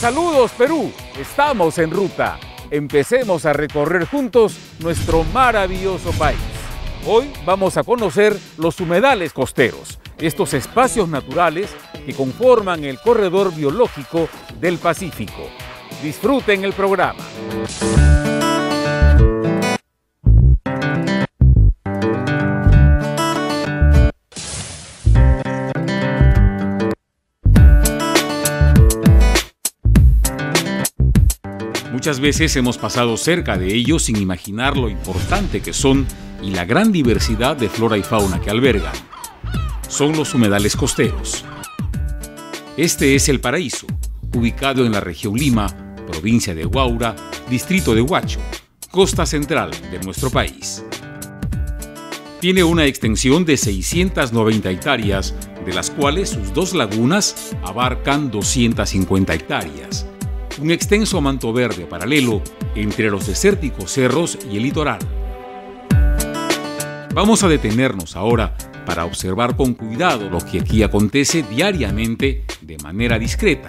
Saludos Perú, estamos en ruta. Empecemos a recorrer juntos nuestro maravilloso país. Hoy vamos a conocer los humedales costeros, estos espacios naturales que conforman el corredor biológico del Pacífico. Disfruten el programa. Muchas veces hemos pasado cerca de ellos sin imaginar lo importante que son y la gran diversidad de flora y fauna que albergan. Son los humedales costeros. Este es el paraíso, ubicado en la región Lima, provincia de Huaura, distrito de Huacho, costa central de nuestro país. Tiene una extensión de 690 hectáreas, de las cuales sus dos lagunas abarcan 250 hectáreas un extenso manto verde paralelo entre los desérticos cerros y el litoral. Vamos a detenernos ahora para observar con cuidado lo que aquí acontece diariamente de manera discreta,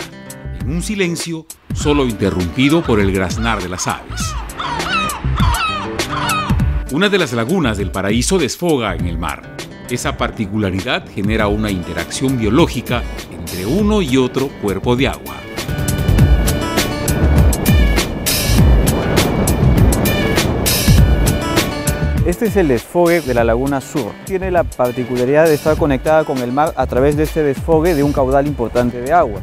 en un silencio solo interrumpido por el graznar de las aves. Una de las lagunas del paraíso desfoga en el mar. Esa particularidad genera una interacción biológica entre uno y otro cuerpo de agua. Este es el desfogue de la Laguna Sur. Tiene la particularidad de estar conectada con el mar a través de este desfogue de un caudal importante de agua.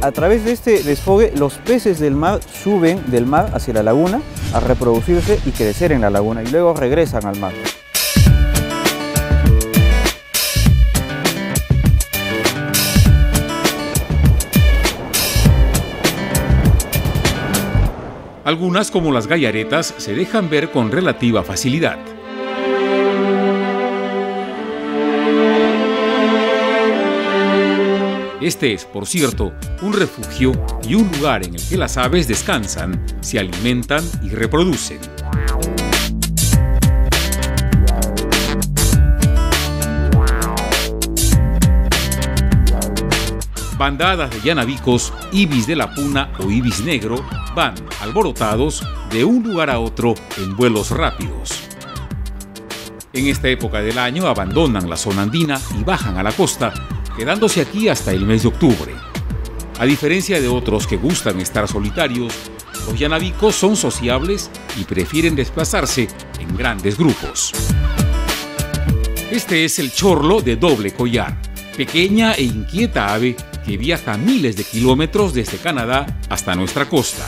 A través de este desfogue, los peces del mar suben del mar hacia la laguna a reproducirse y crecer en la laguna y luego regresan al mar. Algunas, como las gallaretas, se dejan ver con relativa facilidad. Este es, por cierto, un refugio y un lugar en el que las aves descansan, se alimentan y reproducen. Bandadas de llanabicos, ibis de la puna o ibis negro van, alborotados, de un lugar a otro en vuelos rápidos. En esta época del año abandonan la zona andina y bajan a la costa, quedándose aquí hasta el mes de octubre. A diferencia de otros que gustan estar solitarios, los llanabicos son sociables y prefieren desplazarse en grandes grupos. Este es el chorlo de doble collar, pequeña e inquieta ave que viaja miles de kilómetros desde Canadá hasta nuestra costa.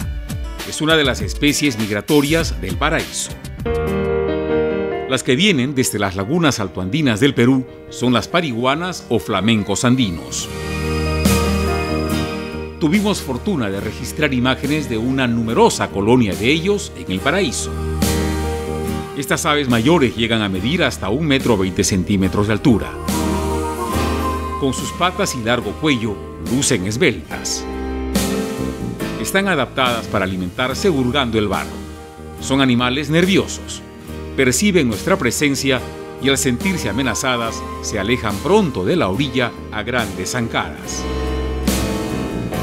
Es una de las especies migratorias del paraíso. Las que vienen desde las lagunas altoandinas del Perú son las pariguanas o flamencos andinos. Tuvimos fortuna de registrar imágenes de una numerosa colonia de ellos en el paraíso. Estas aves mayores llegan a medir hasta un metro veinte centímetros de altura con sus patas y largo cuello, lucen esbeltas. Están adaptadas para alimentarse hurgando el barro. Son animales nerviosos. Perciben nuestra presencia y al sentirse amenazadas se alejan pronto de la orilla a grandes zancadas.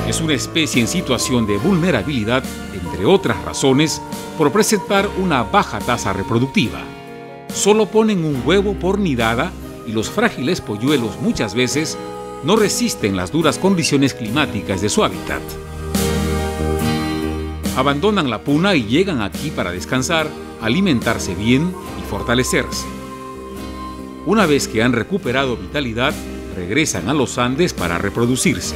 Es una especie en situación de vulnerabilidad, entre otras razones, por presentar una baja tasa reproductiva. Solo ponen un huevo por nidada y los frágiles polluelos muchas veces no resisten las duras condiciones climáticas de su hábitat. Abandonan la puna y llegan aquí para descansar, alimentarse bien y fortalecerse. Una vez que han recuperado vitalidad, regresan a los Andes para reproducirse.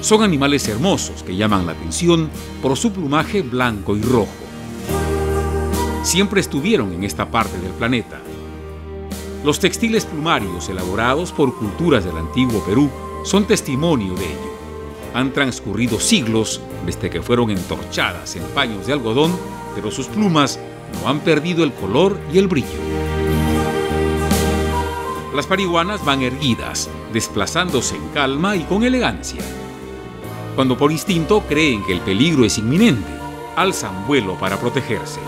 Son animales hermosos que llaman la atención por su plumaje blanco y rojo. Siempre estuvieron en esta parte del planeta los textiles plumarios elaborados por culturas del antiguo Perú son testimonio de ello. Han transcurrido siglos desde que fueron entorchadas en paños de algodón, pero sus plumas no han perdido el color y el brillo. Las pariguanas van erguidas, desplazándose en calma y con elegancia. Cuando por instinto creen que el peligro es inminente, alzan vuelo para protegerse.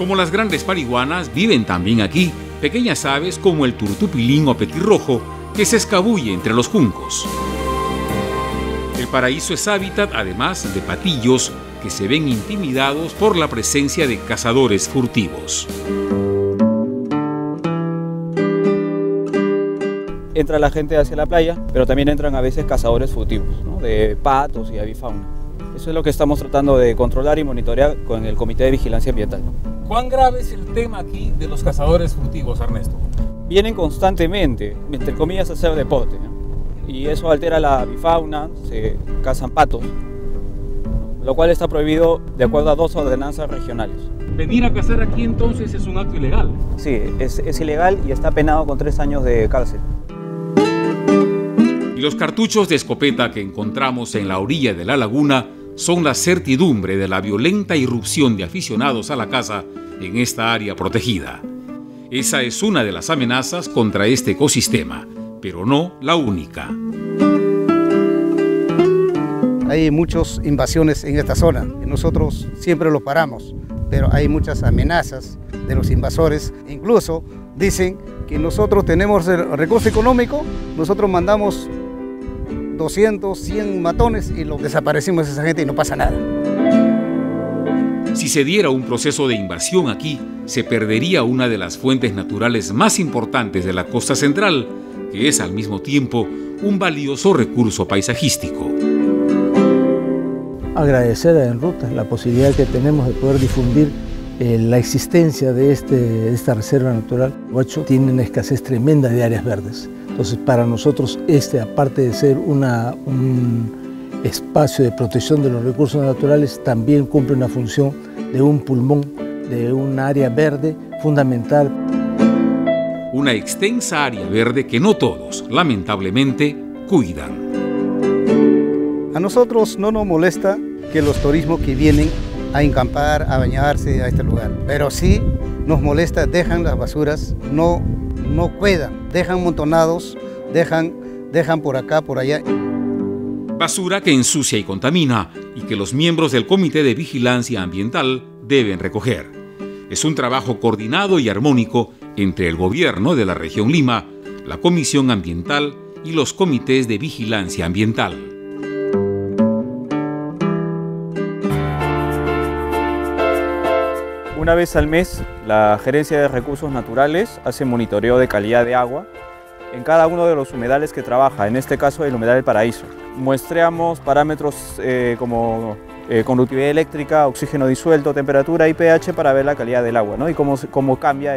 Como las grandes parihuanas, viven también aquí pequeñas aves como el turtupilín o petirrojo que se escabulle entre los juncos. El paraíso es hábitat además de patillos que se ven intimidados por la presencia de cazadores furtivos. Entra la gente hacia la playa, pero también entran a veces cazadores furtivos, de patos y avifauna. Eso es lo que estamos tratando de controlar y monitorear con el Comité de Vigilancia Ambiental. ¿Cuán grave es el tema aquí de los cazadores furtivos, Ernesto? Vienen constantemente, entre comillas, a hacer deporte. Y eso altera la avifauna, se cazan patos, lo cual está prohibido de acuerdo a dos ordenanzas regionales. Venir a cazar aquí entonces es un acto ilegal. Sí, es, es ilegal y está penado con tres años de cárcel. Y los cartuchos de escopeta que encontramos en la orilla de la laguna son la certidumbre de la violenta irrupción de aficionados a la caza en esta área protegida. Esa es una de las amenazas contra este ecosistema, pero no la única. Hay muchas invasiones en esta zona nosotros siempre lo paramos, pero hay muchas amenazas de los invasores. Incluso dicen que nosotros tenemos el recurso económico, nosotros mandamos 200, 100 matones y lo desaparecimos a esa gente y no pasa nada. Si se diera un proceso de invasión aquí, se perdería una de las fuentes naturales más importantes de la costa central, que es al mismo tiempo un valioso recurso paisajístico. Agradecer a Enruta la posibilidad que tenemos de poder difundir eh, la existencia de, este, de esta reserva natural. Huacho tiene una escasez tremenda de áreas verdes. Entonces, para nosotros, este, aparte de ser una, un espacio de protección de los recursos naturales, también cumple una función de un pulmón, de un área verde fundamental. Una extensa área verde que no todos, lamentablemente, cuidan. A nosotros no nos molesta que los turismos que vienen a encampar, a bañarse a este lugar, pero sí nos molesta, dejan las basuras, no, no cuidan, dejan montonados, dejan, dejan por acá, por allá. Basura que ensucia y contamina y que los miembros del Comité de Vigilancia Ambiental deben recoger. Es un trabajo coordinado y armónico entre el gobierno de la región Lima, la Comisión Ambiental y los comités de vigilancia ambiental. Una vez al mes, la Gerencia de Recursos Naturales hace monitoreo de calidad de agua en cada uno de los humedales que trabaja, en este caso el humedal del Paraíso. Muestreamos parámetros eh, como eh, conductividad eléctrica, oxígeno disuelto, temperatura y pH para ver la calidad del agua ¿no? y cómo, cómo cambia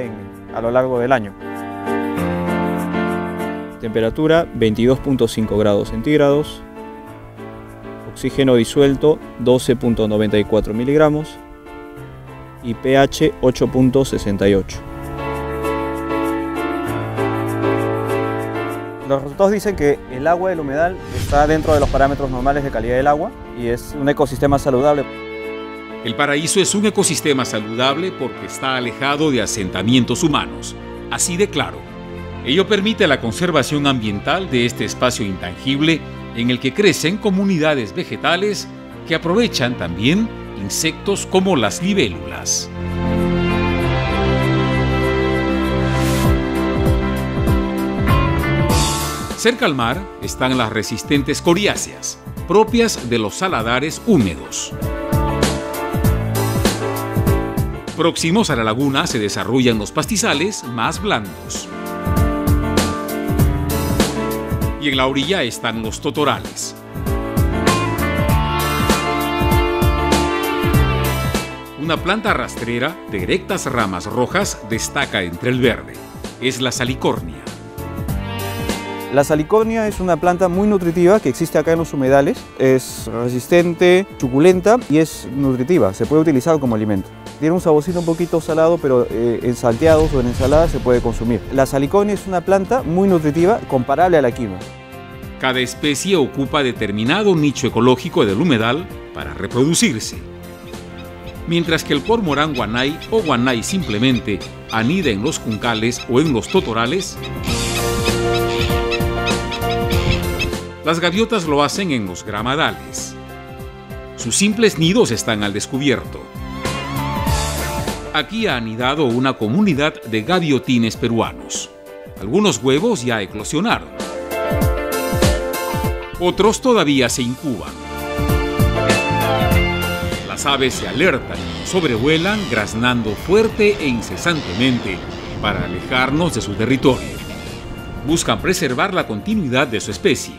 a lo largo del año. Temperatura 22.5 grados centígrados, oxígeno disuelto 12.94 miligramos y pH 8.68. Los resultados dicen que el agua del humedal está dentro de los parámetros normales de calidad del agua y es un ecosistema saludable. El paraíso es un ecosistema saludable porque está alejado de asentamientos humanos, así de claro. Ello permite la conservación ambiental de este espacio intangible en el que crecen comunidades vegetales que aprovechan también insectos como las libélulas. Cerca al mar están las resistentes coriáceas, propias de los saladares húmedos. Próximos a la laguna se desarrollan los pastizales más blandos. Y en la orilla están los totorales. Una planta rastrera de erectas ramas rojas destaca entre el verde. Es la salicornia. La salicornia es una planta muy nutritiva que existe acá en los humedales. Es resistente, suculenta y es nutritiva. Se puede utilizar como alimento. Tiene un saborcito un poquito salado, pero eh, en salteados o en ensaladas se puede consumir. La salicornia es una planta muy nutritiva, comparable a la quinoa. Cada especie ocupa determinado nicho ecológico del humedal para reproducirse. Mientras que el cormorán guanay o guanay simplemente anida en los juncales o en los totorales, Las gaviotas lo hacen en los gramadales. Sus simples nidos están al descubierto. Aquí ha anidado una comunidad de gaviotines peruanos. Algunos huevos ya eclosionaron. Otros todavía se incuban. Las aves se alertan sobrevuelan graznando fuerte e incesantemente para alejarnos de su territorio. Buscan preservar la continuidad de su especie.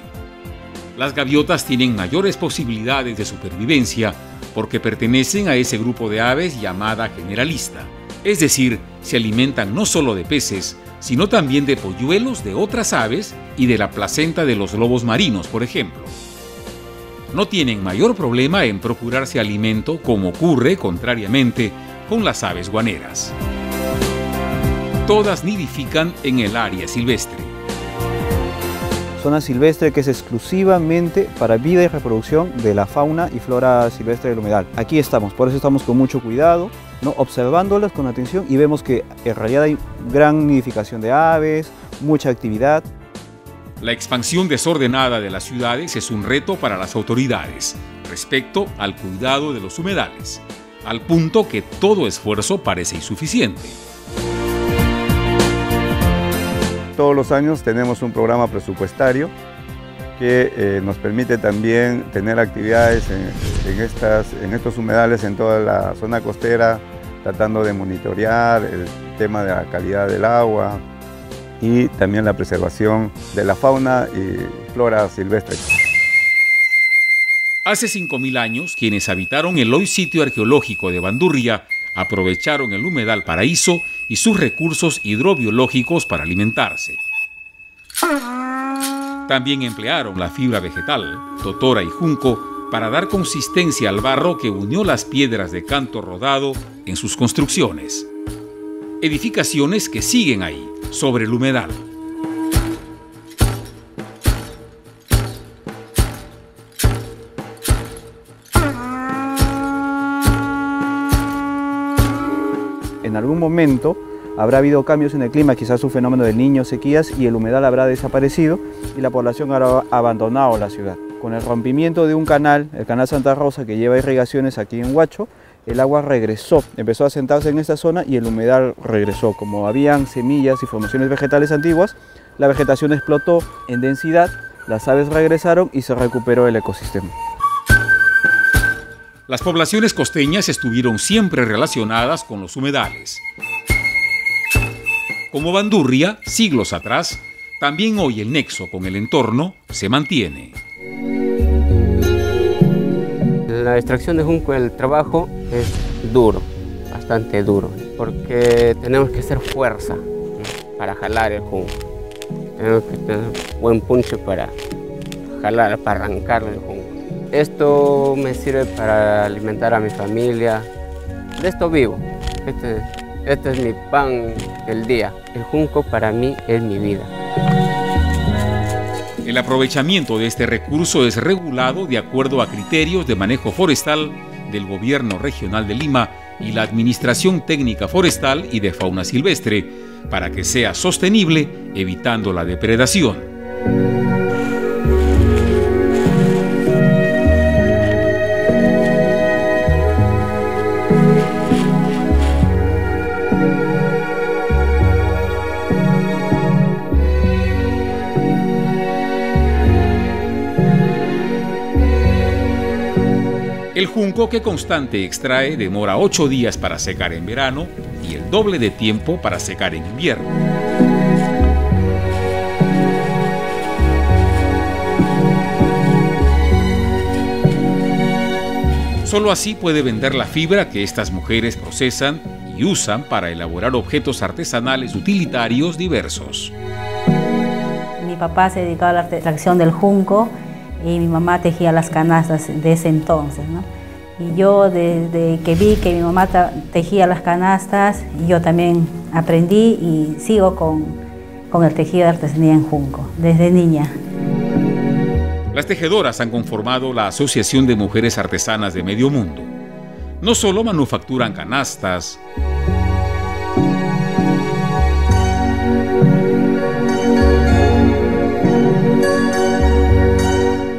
Las gaviotas tienen mayores posibilidades de supervivencia porque pertenecen a ese grupo de aves llamada generalista. Es decir, se alimentan no solo de peces, sino también de polluelos de otras aves y de la placenta de los lobos marinos, por ejemplo. No tienen mayor problema en procurarse alimento como ocurre, contrariamente, con las aves guaneras. Todas nidifican en el área silvestre zona silvestre que es exclusivamente para vida y reproducción de la fauna y flora silvestre del humedal. Aquí estamos, por eso estamos con mucho cuidado, ¿no? observándolas con atención y vemos que en realidad hay gran nidificación de aves, mucha actividad. La expansión desordenada de las ciudades es un reto para las autoridades respecto al cuidado de los humedales, al punto que todo esfuerzo parece insuficiente. Todos los años tenemos un programa presupuestario que eh, nos permite también tener actividades en, estas, en estos humedales en toda la zona costera, tratando de monitorear el tema de la calidad del agua y también la preservación de la fauna y flora silvestre. Hace 5.000 años, quienes habitaron el hoy sitio arqueológico de Bandurria aprovecharon el humedal paraíso y sus recursos hidrobiológicos para alimentarse. También emplearon la fibra vegetal, totora y junco, para dar consistencia al barro que unió las piedras de canto rodado en sus construcciones. Edificaciones que siguen ahí, sobre el humedal. en algún momento habrá habido cambios en el clima, quizás un fenómeno de niños, sequías y el humedal habrá desaparecido y la población habrá abandonado la ciudad. Con el rompimiento de un canal, el canal Santa Rosa que lleva irrigaciones aquí en Huacho, el agua regresó, empezó a sentarse en esta zona y el humedal regresó. Como habían semillas y formaciones vegetales antiguas, la vegetación explotó en densidad, las aves regresaron y se recuperó el ecosistema. Las poblaciones costeñas estuvieron siempre relacionadas con los humedales. Como Bandurria, siglos atrás, también hoy el nexo con el entorno se mantiene. La extracción de junco, el trabajo es duro, bastante duro, porque tenemos que hacer fuerza para jalar el junco. Tenemos que tener buen punche para jalar, para arrancar el junco. Esto me sirve para alimentar a mi familia. De esto vivo. Este, este, es mi pan del día. El junco para mí es mi vida. El aprovechamiento de este recurso es regulado de acuerdo a criterios de manejo forestal del Gobierno Regional de Lima y la Administración Técnica Forestal y de Fauna Silvestre para que sea sostenible evitando la depredación. El junco que Constante extrae demora 8 días para secar en verano y el doble de tiempo para secar en invierno. Solo así puede vender la fibra que estas mujeres procesan y usan para elaborar objetos artesanales utilitarios diversos. Mi papá se dedicaba a la extracción del junco y mi mamá tejía las canastas de ese entonces. Y yo desde que vi que mi mamá tejía las canastas, yo también aprendí y sigo con, con el tejido de artesanía en Junco, desde niña. Las tejedoras han conformado la Asociación de Mujeres Artesanas de Medio Mundo. No solo manufacturan canastas,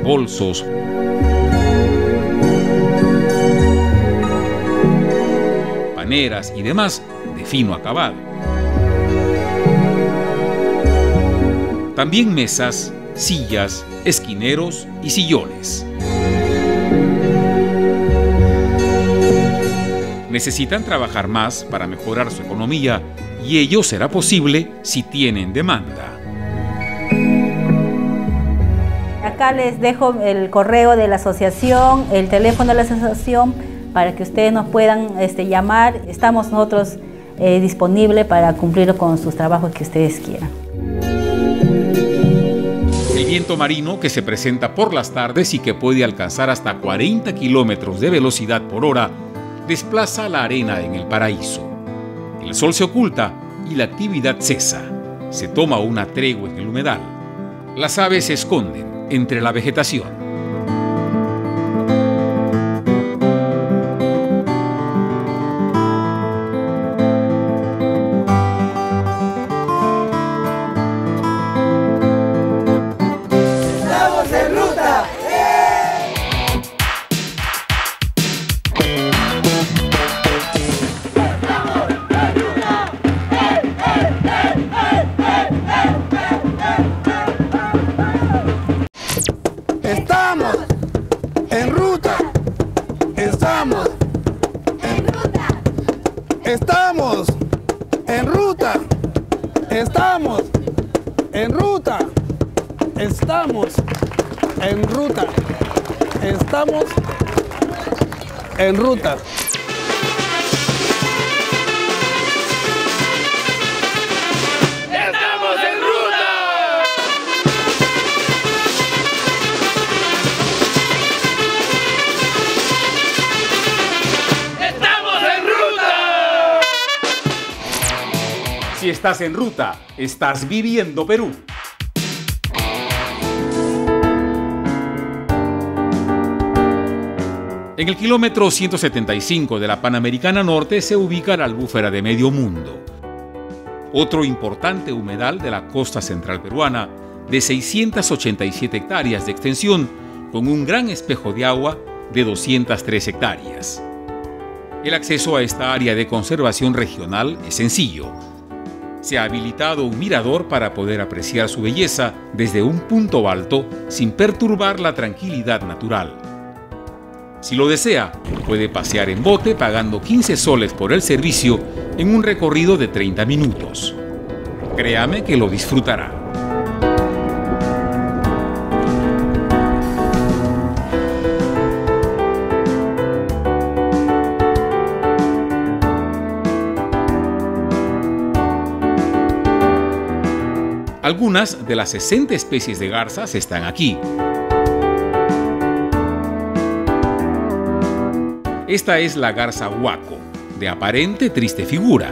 bolsos, palmeras y demás de fino acabado. También mesas, sillas, esquineros y sillones. Necesitan trabajar más para mejorar su economía y ello será posible si tienen demanda. Acá les dejo el correo de la asociación, el teléfono de la asociación para que ustedes nos puedan este, llamar. Estamos nosotros eh, disponibles para cumplir con sus trabajos que ustedes quieran. El viento marino que se presenta por las tardes y que puede alcanzar hasta 40 kilómetros de velocidad por hora desplaza la arena en el paraíso. El sol se oculta y la actividad cesa. Se toma una tregua en el humedal. Las aves se esconden entre la vegetación. ¡Estamos en ruta! ¡Estamos en ruta! Si estás en ruta, estás viviendo Perú. En el kilómetro 175 de la Panamericana Norte se ubica la albúfera de Medio Mundo, otro importante humedal de la costa central peruana de 687 hectáreas de extensión con un gran espejo de agua de 203 hectáreas. El acceso a esta área de conservación regional es sencillo. Se ha habilitado un mirador para poder apreciar su belleza desde un punto alto sin perturbar la tranquilidad natural. Si lo desea, puede pasear en bote pagando 15 soles por el servicio en un recorrido de 30 minutos. Créame que lo disfrutará. Algunas de las 60 especies de garzas están aquí, Esta es la garza huaco, de aparente triste figura.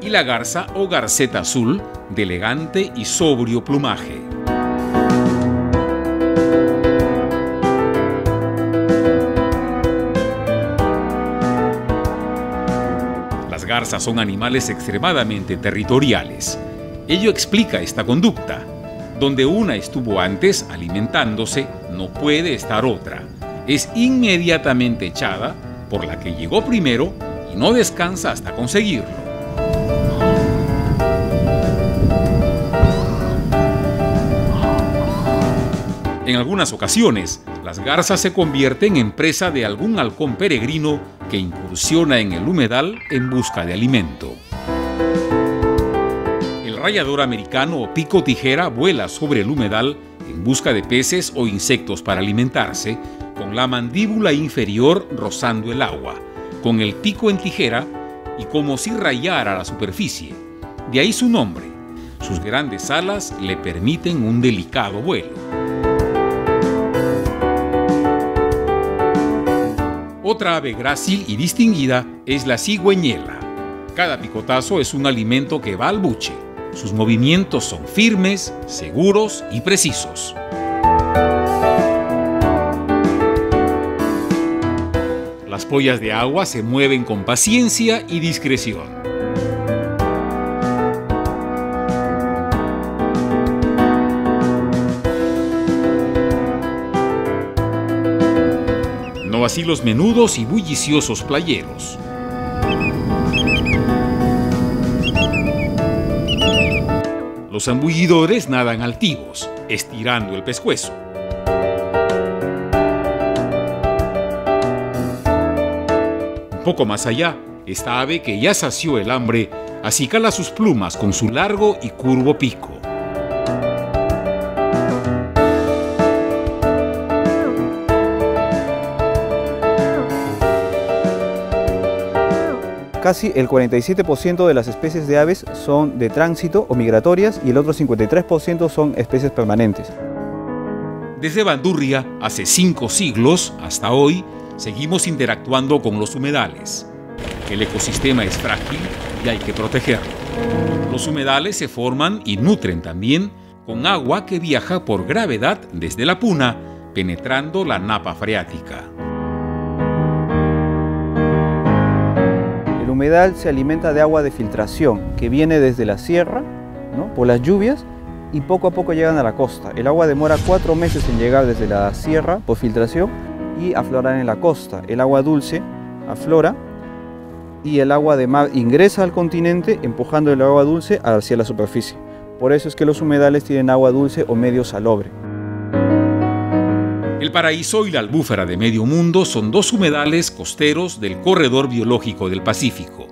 Y la garza o garceta azul, de elegante y sobrio plumaje. Las garzas son animales extremadamente territoriales. Ello explica esta conducta. Donde una estuvo antes alimentándose, no puede estar otra. Es inmediatamente echada por la que llegó primero y no descansa hasta conseguirlo. En algunas ocasiones, las garzas se convierten en presa de algún halcón peregrino que incursiona en el humedal en busca de alimento rayador americano o pico tijera vuela sobre el humedal en busca de peces o insectos para alimentarse, con la mandíbula inferior rozando el agua, con el pico en tijera y como si rayara la superficie. De ahí su nombre. Sus grandes alas le permiten un delicado vuelo. Otra ave grácil y distinguida es la cigüeñela. Cada picotazo es un alimento que va al buche sus movimientos son firmes, seguros y precisos. Las pollas de agua se mueven con paciencia y discreción. No así los menudos y bulliciosos playeros. Los zambullidores nadan altivos, estirando el pescuezo. Un poco más allá, esta ave que ya sació el hambre acicala sus plumas con su largo y curvo pico. Casi el 47% de las especies de aves son de tránsito o migratorias y el otro 53% son especies permanentes. Desde Bandurria, hace cinco siglos hasta hoy, seguimos interactuando con los humedales. El ecosistema es frágil y hay que protegerlo. Los humedales se forman y nutren también con agua que viaja por gravedad desde la puna, penetrando la napa freática. Humedal se alimenta de agua de filtración que viene desde la sierra, ¿no? por las lluvias, y poco a poco llegan a la costa. El agua demora cuatro meses en llegar desde la sierra por filtración y aflorar en la costa. El agua dulce aflora y el agua de mar ingresa al continente empujando el agua dulce hacia la superficie. Por eso es que los humedales tienen agua dulce o medio salobre. El paraíso y la albúfera de medio mundo son dos humedales costeros del corredor biológico del Pacífico,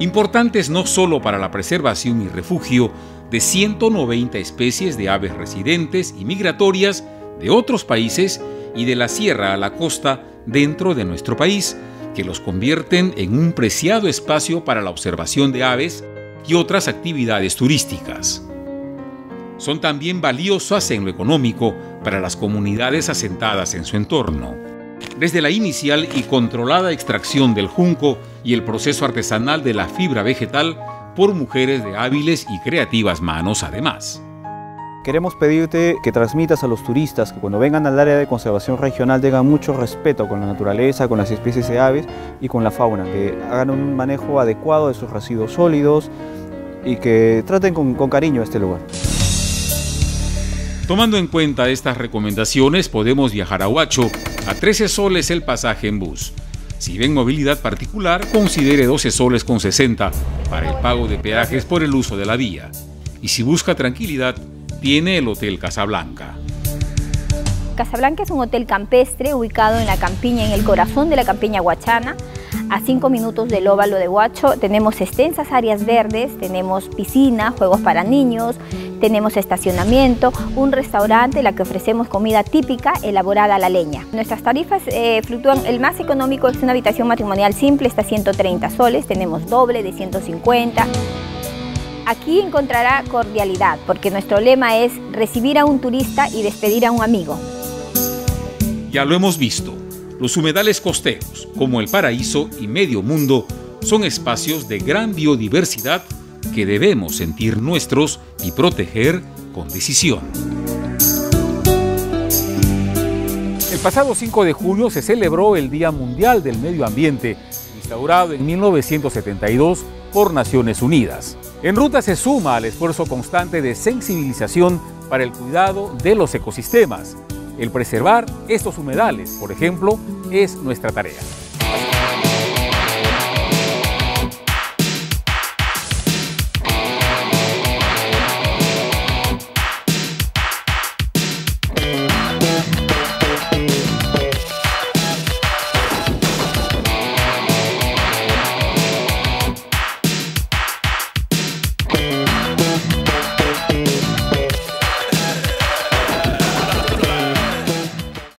importantes no solo para la preservación y refugio de 190 especies de aves residentes y migratorias de otros países y de la sierra a la costa dentro de nuestro país, que los convierten en un preciado espacio para la observación de aves y otras actividades turísticas. Son también valiosas en lo económico para las comunidades asentadas en su entorno. Desde la inicial y controlada extracción del junco y el proceso artesanal de la fibra vegetal por mujeres de hábiles y creativas manos además. Queremos pedirte que transmitas a los turistas que cuando vengan al área de conservación regional tengan mucho respeto con la naturaleza, con las especies de aves y con la fauna, que hagan un manejo adecuado de sus residuos sólidos y que traten con, con cariño este lugar. Tomando en cuenta estas recomendaciones, podemos viajar a Huacho a 13 soles el pasaje en bus. Si ven movilidad particular, considere 12 soles con 60 para el pago de peajes por el uso de la vía. Y si busca tranquilidad, tiene el Hotel Casablanca. Casablanca es un hotel campestre ubicado en la campiña, en el corazón de la campiña huachana, a 5 minutos del óvalo de Huacho. Tenemos extensas áreas verdes, tenemos piscina, juegos para niños, tenemos estacionamiento, un restaurante en la que ofrecemos comida típica elaborada a la leña. Nuestras tarifas eh, fluctúan, el más económico es una habitación matrimonial simple, está a 130 soles, tenemos doble de 150. Aquí encontrará cordialidad, porque nuestro lema es recibir a un turista y despedir a un amigo. Ya lo hemos visto, los humedales costeros, como el paraíso y medio mundo, son espacios de gran biodiversidad que debemos sentir nuestros y proteger con decisión. El pasado 5 de junio se celebró el Día Mundial del Medio Ambiente, instaurado en 1972 por Naciones Unidas. En ruta se suma al esfuerzo constante de sensibilización para el cuidado de los ecosistemas. El preservar estos humedales, por ejemplo, es nuestra tarea.